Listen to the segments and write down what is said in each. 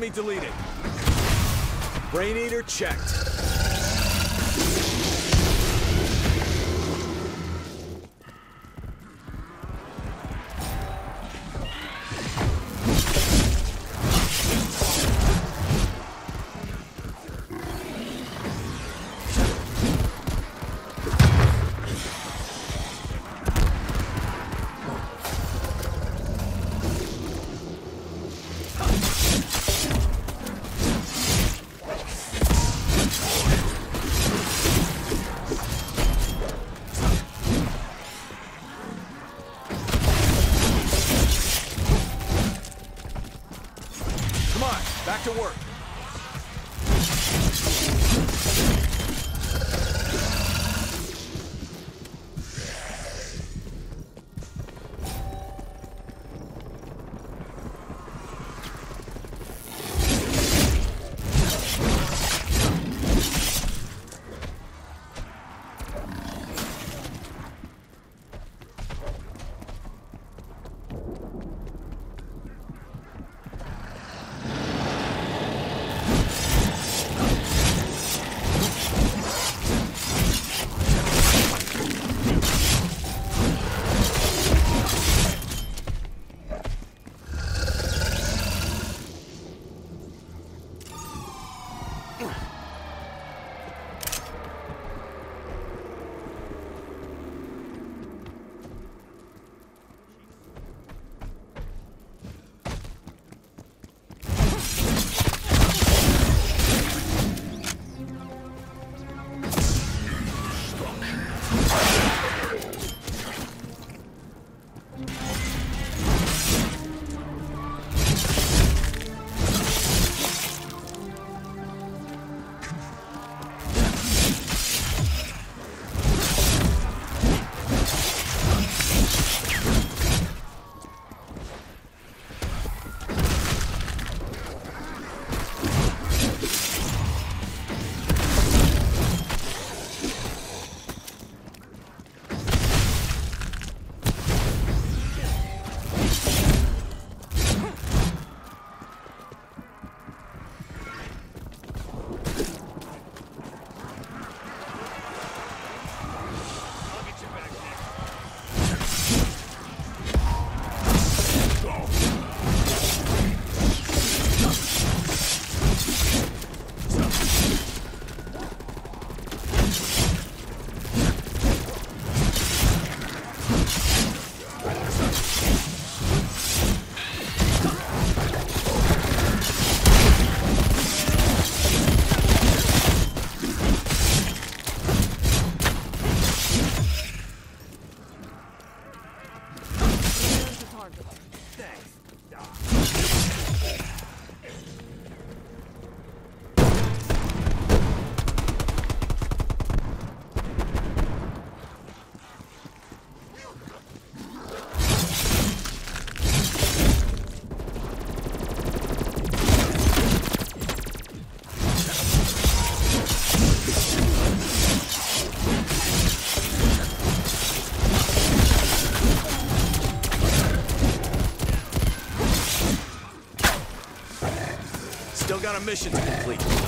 Enemy deleted. Brain Eater checked. To work. Got a mission to complete.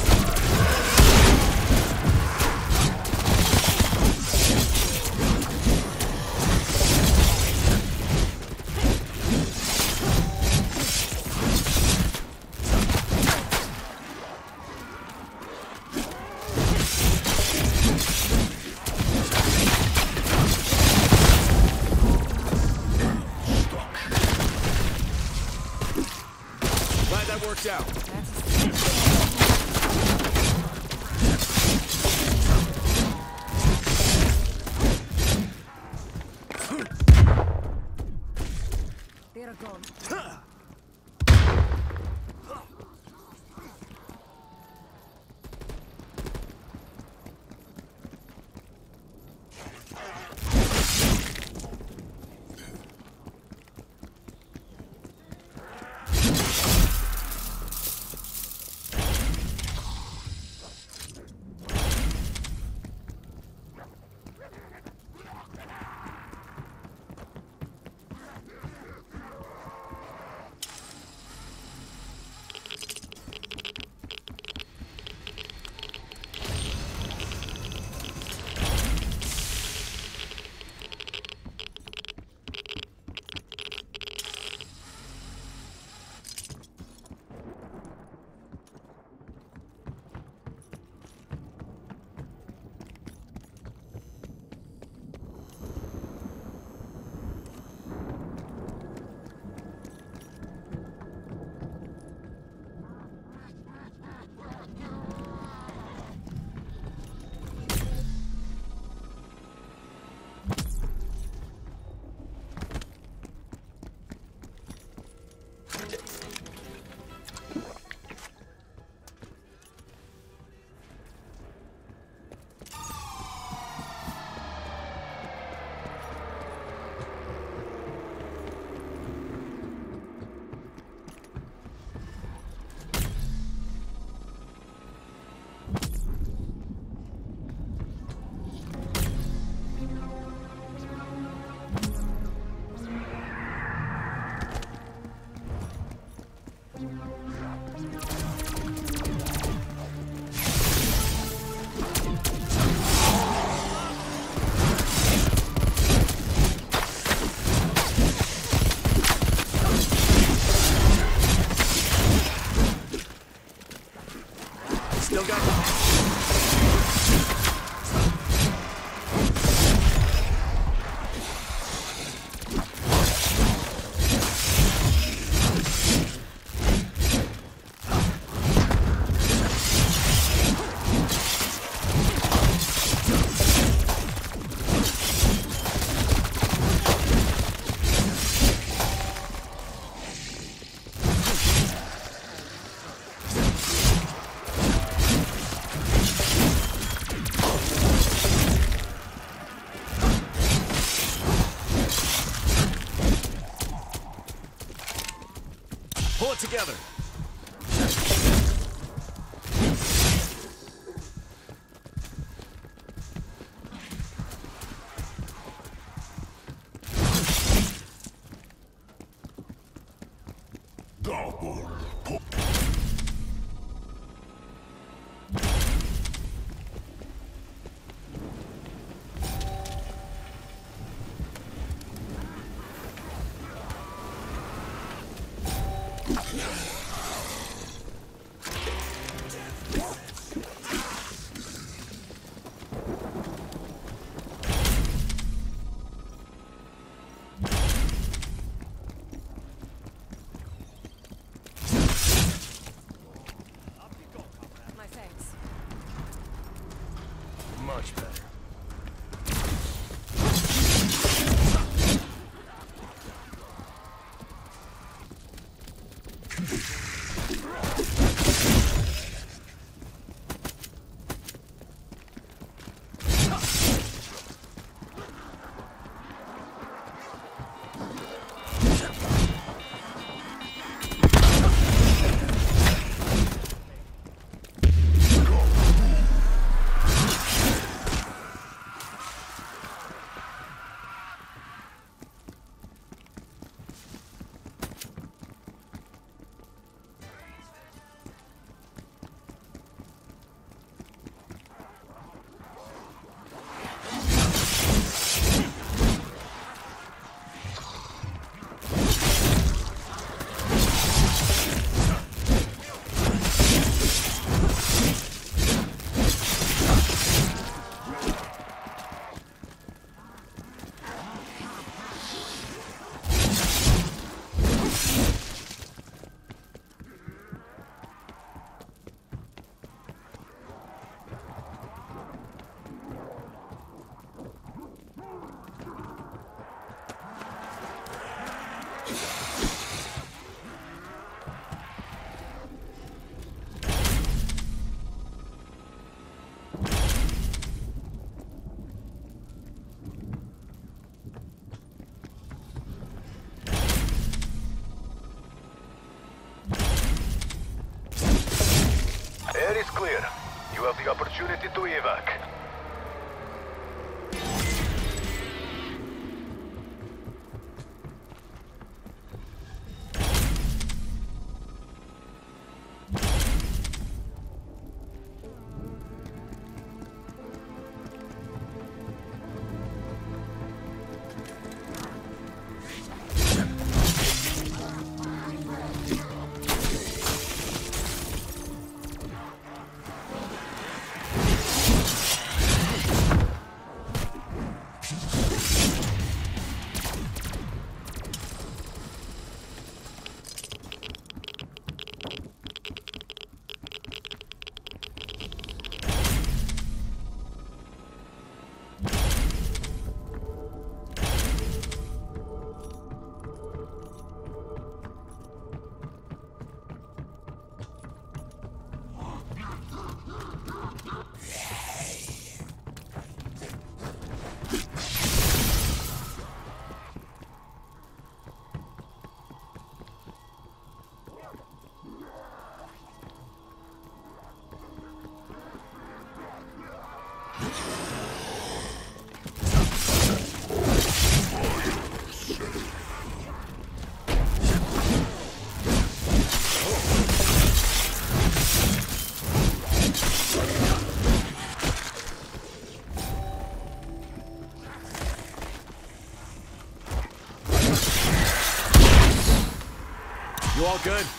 All good?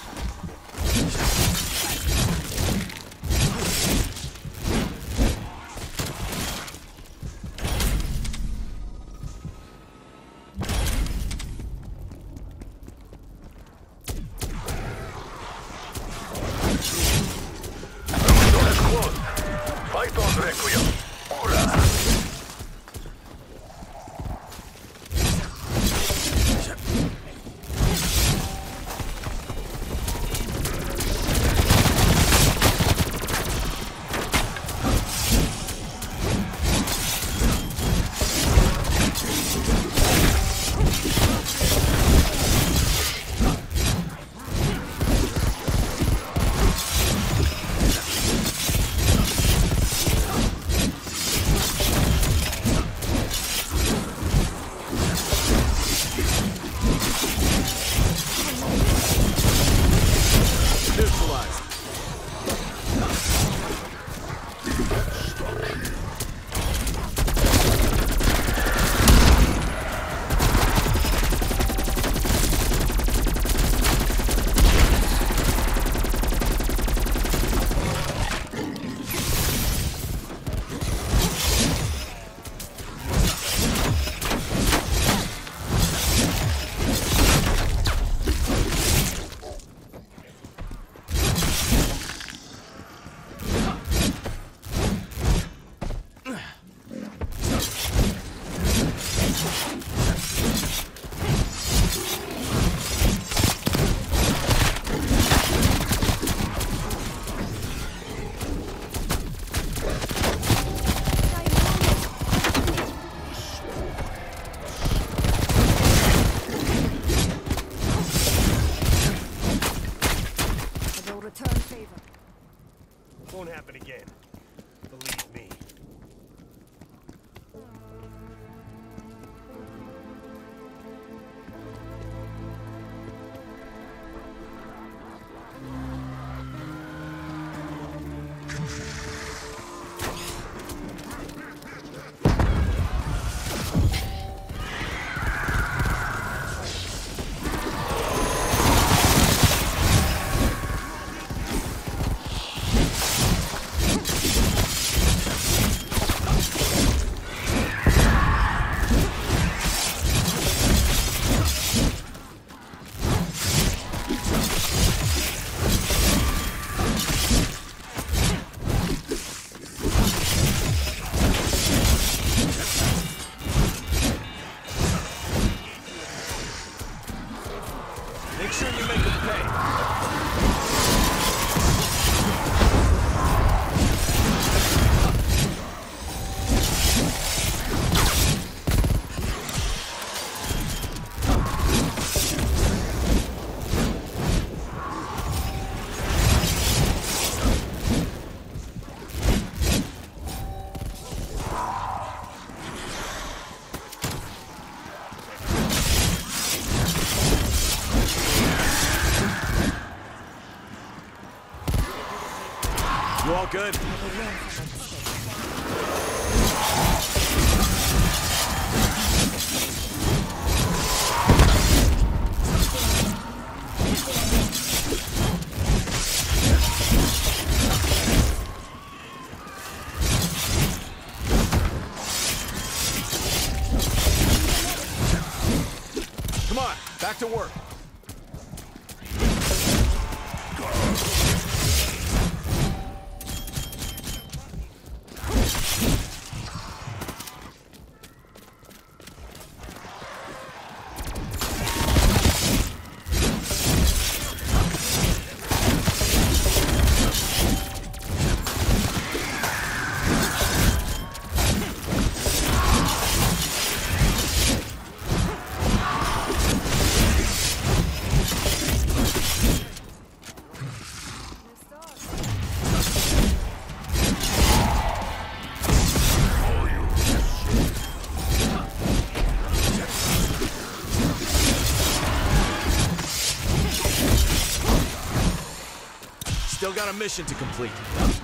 Mission to complete.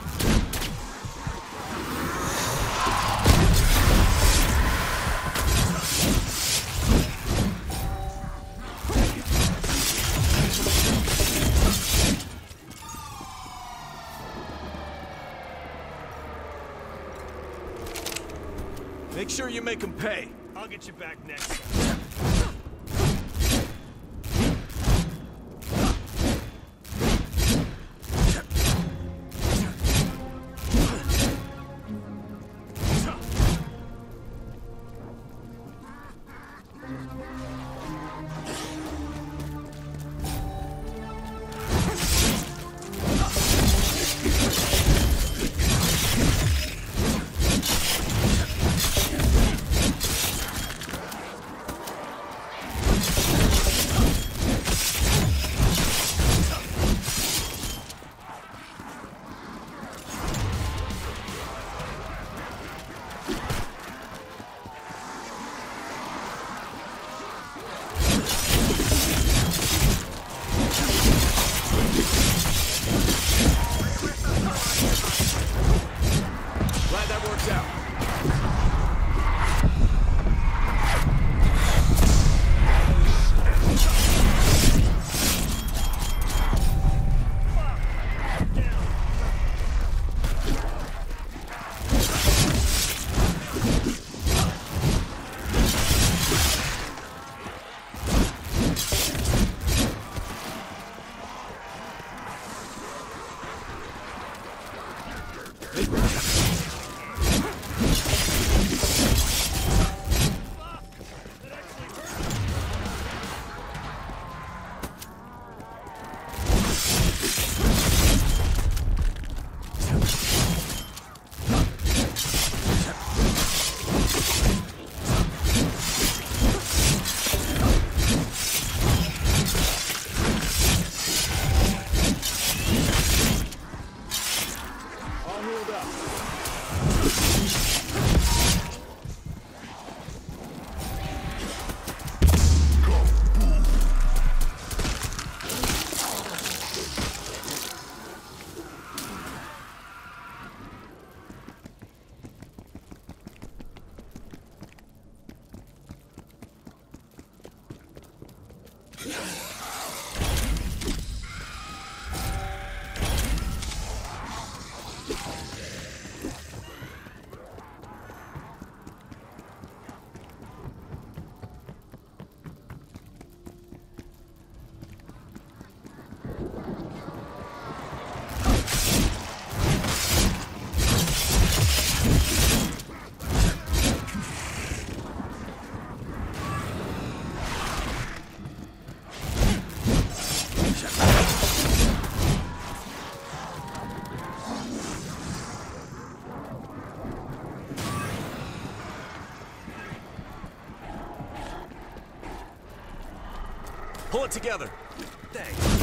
Pull it together. You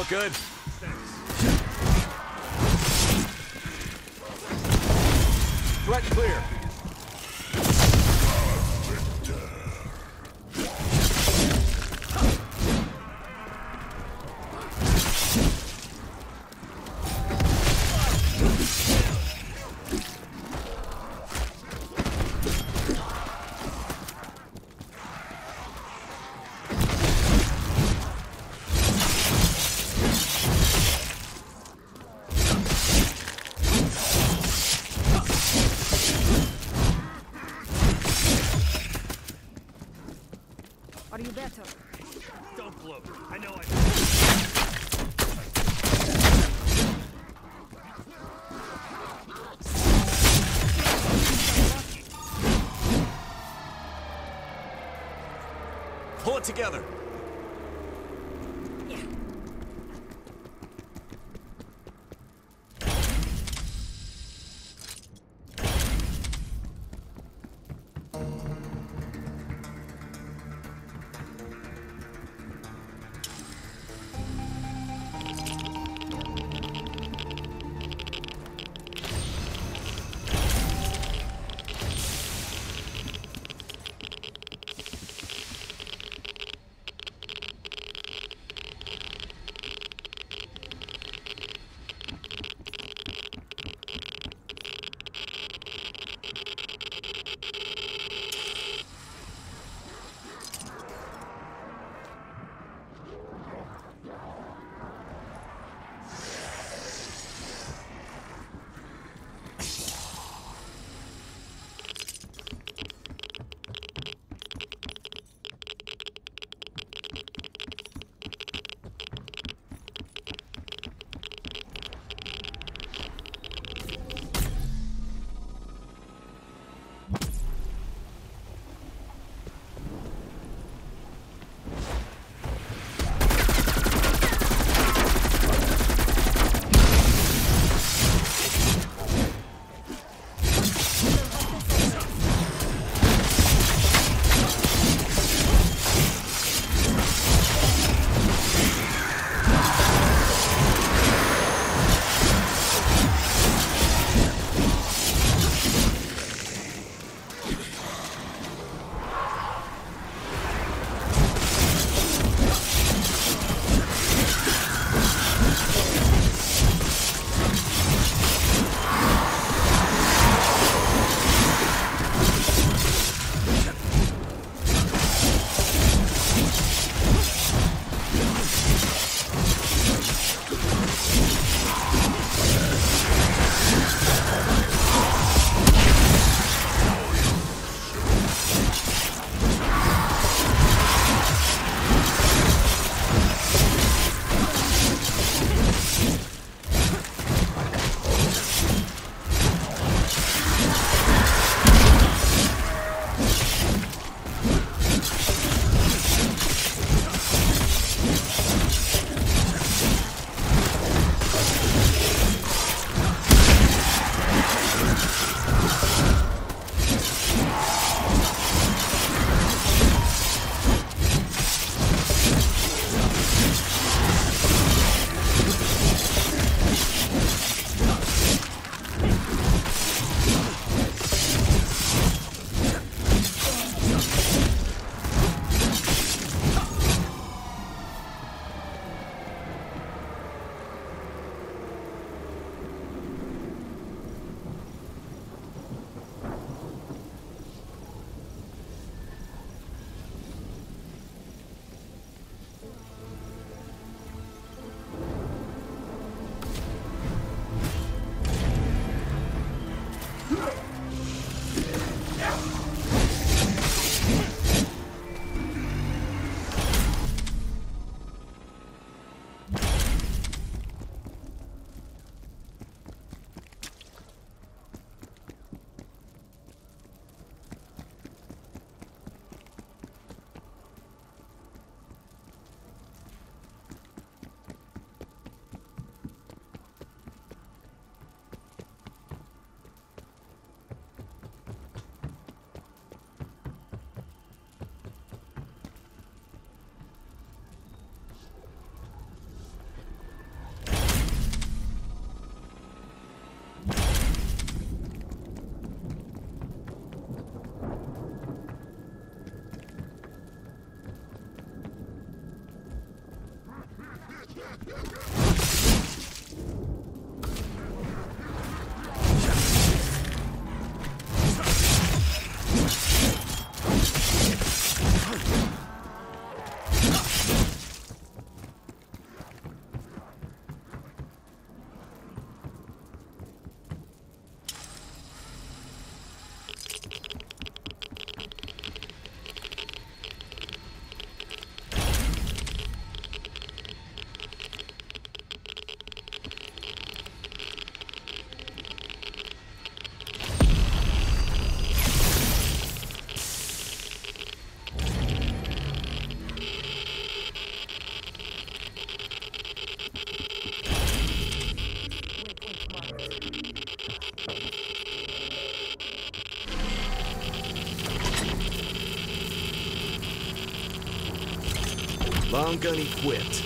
all good? Threat clear. Are Long gun equipped.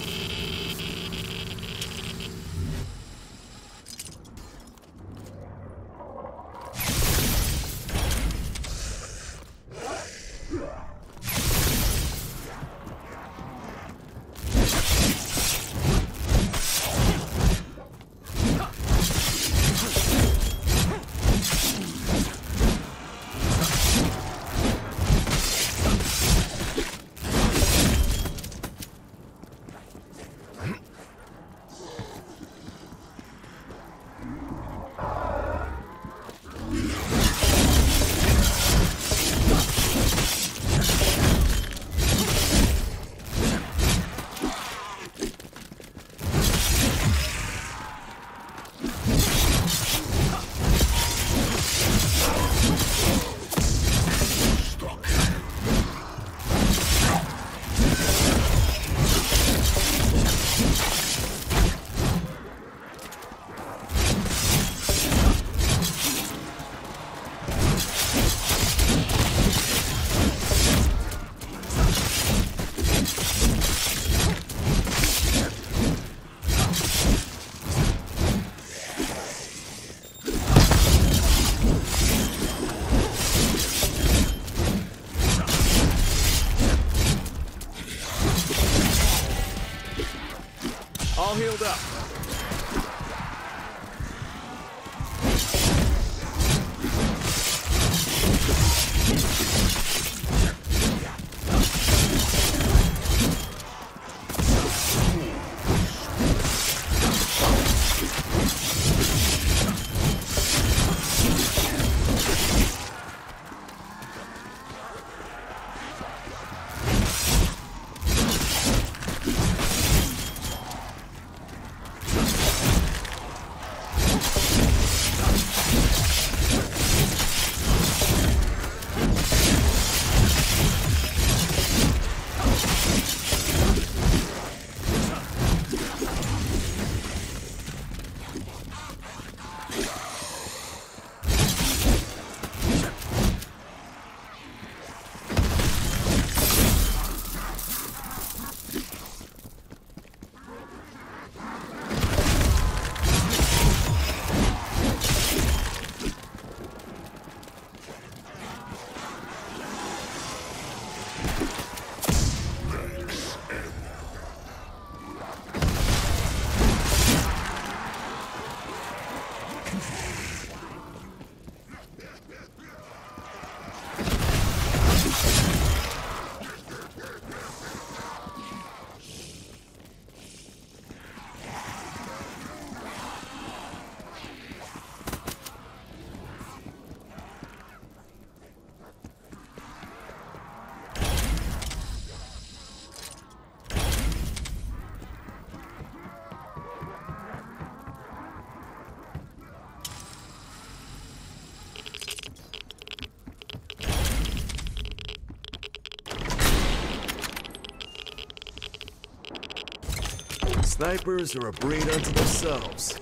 Snipers are a breed unto themselves.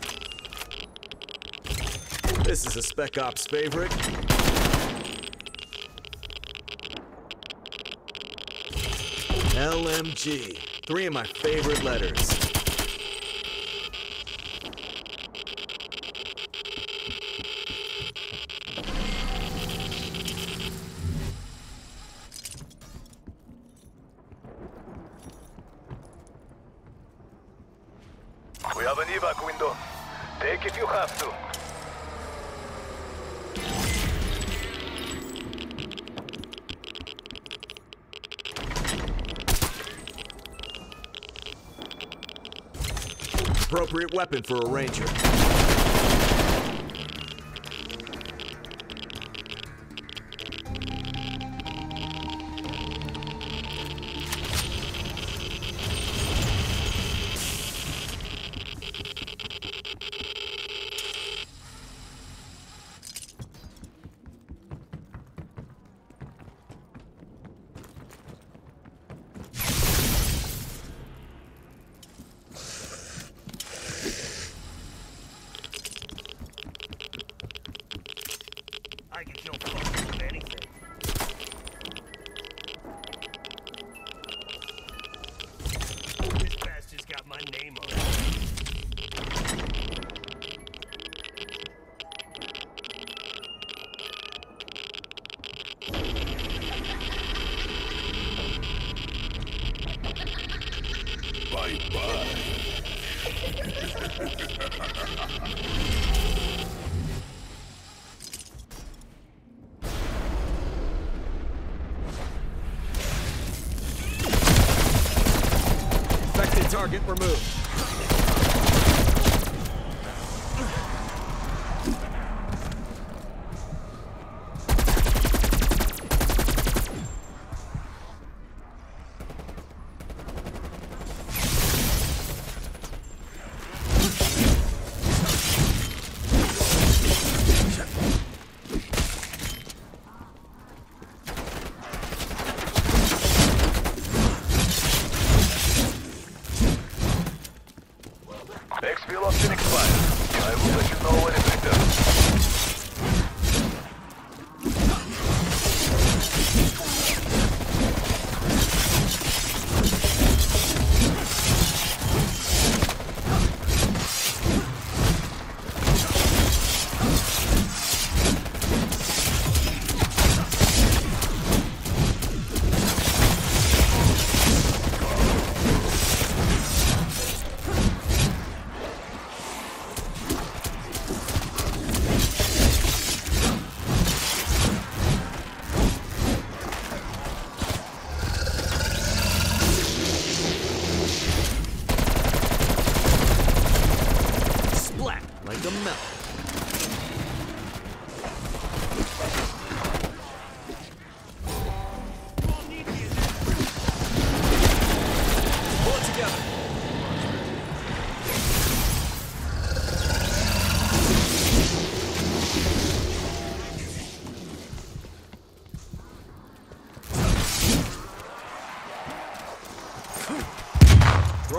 This is a Spec Ops favorite. LMG. Three of my favorite letters. appropriate weapon for a ranger.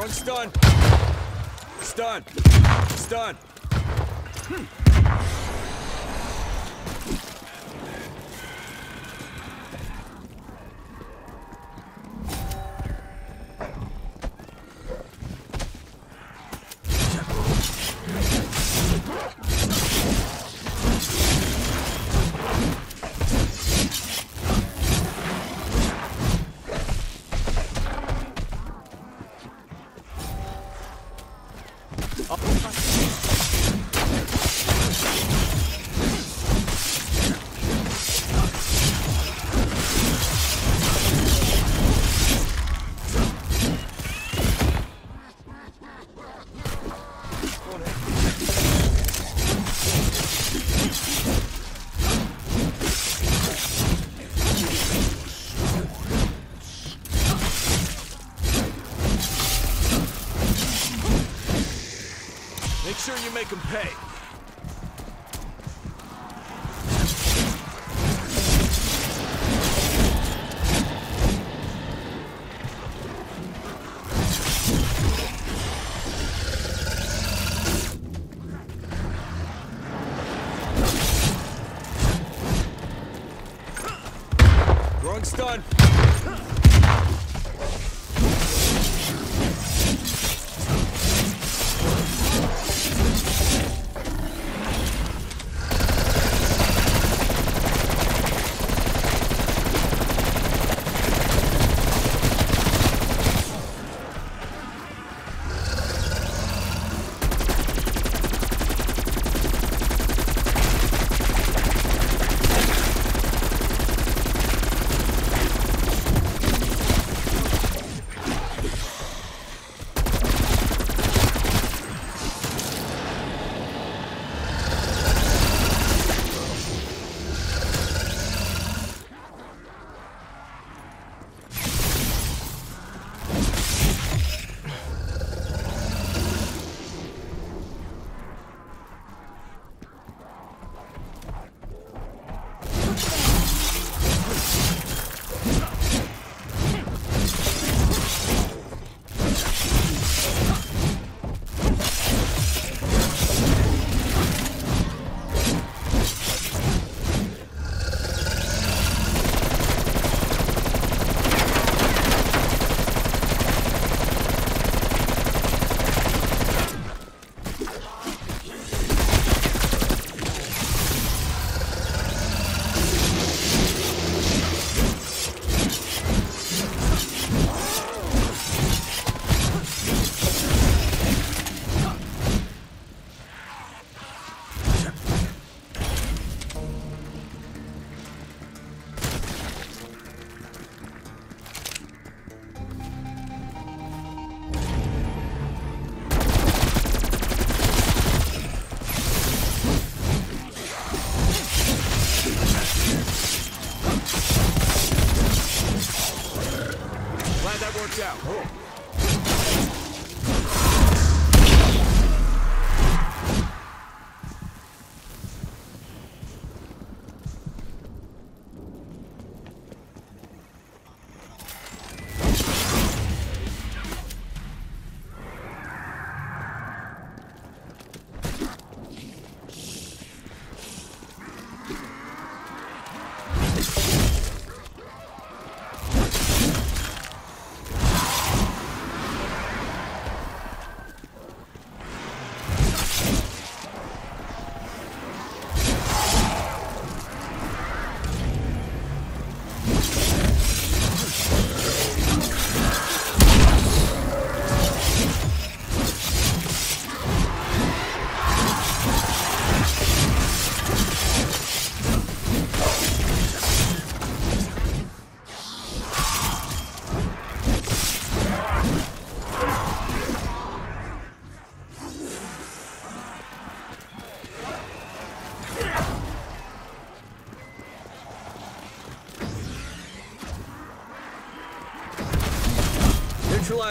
One stun. Stun. Stun. Hm.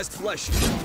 Flesh.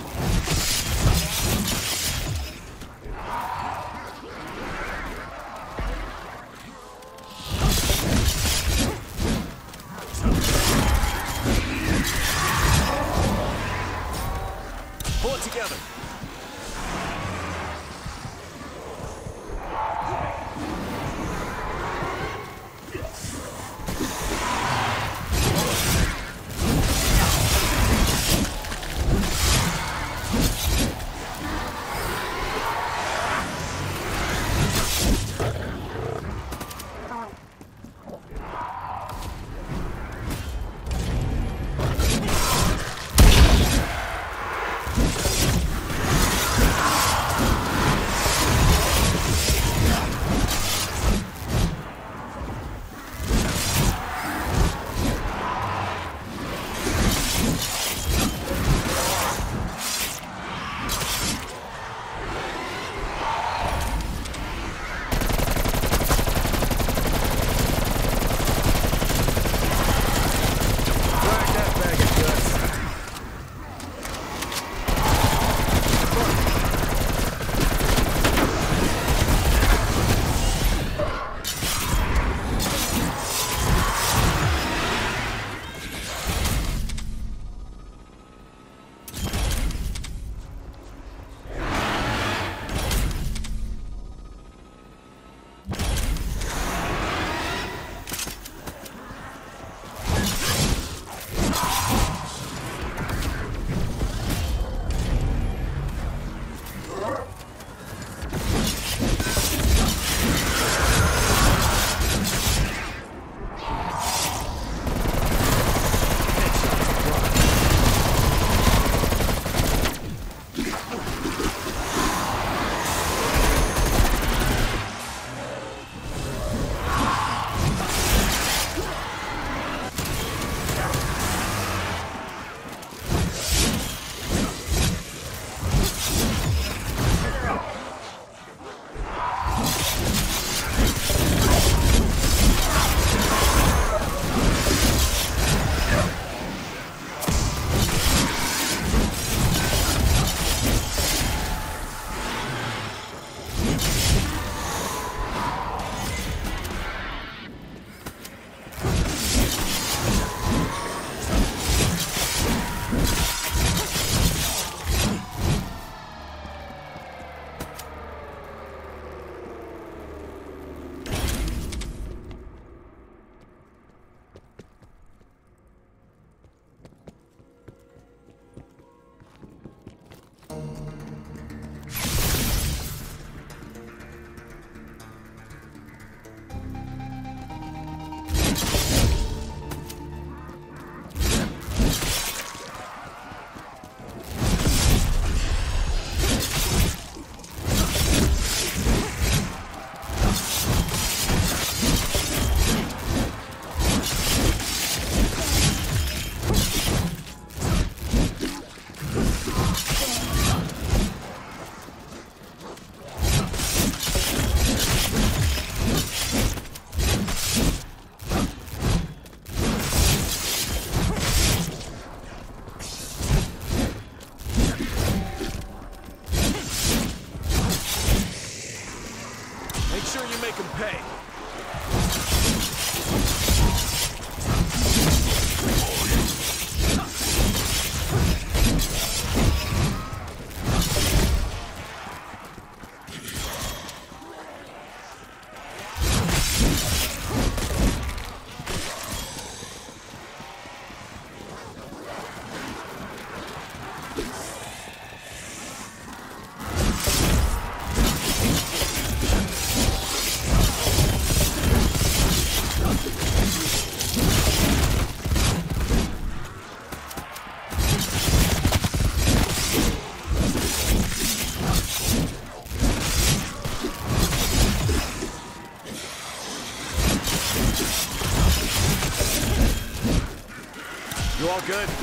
Good?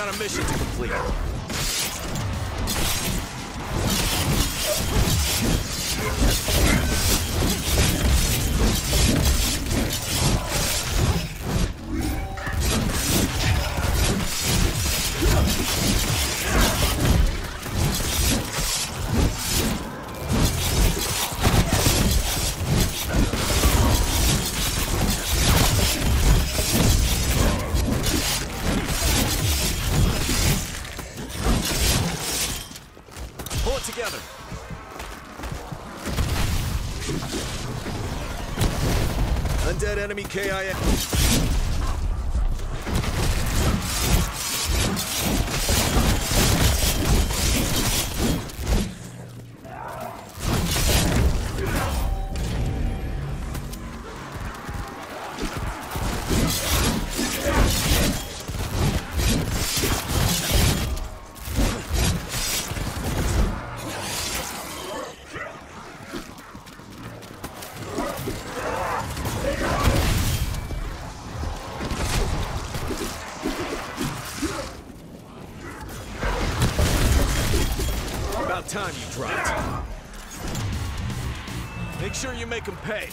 Got a mission to complete. KIA. Make sure you make them pay.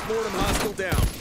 Post-mortem hostile down.